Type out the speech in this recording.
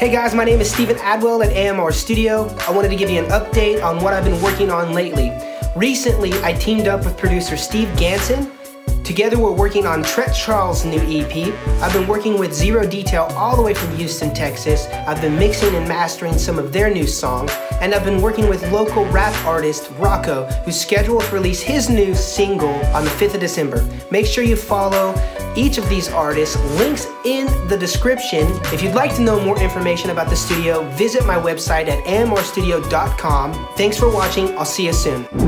Hey guys, my name is Steven Adwell at AMR Studio. I wanted to give you an update on what I've been working on lately. Recently, I teamed up with producer Steve Ganson Together we're working on Trett Charles' new EP. I've been working with Zero Detail all the way from Houston, Texas. I've been mixing and mastering some of their new songs, and I've been working with local rap artist Rocko, who's scheduled to release his new single on the 5th of December. Make sure you follow each of these artists, links in the description. If you'd like to know more information about the studio, visit my website at amrstudio.com. Thanks for watching, I'll see you soon.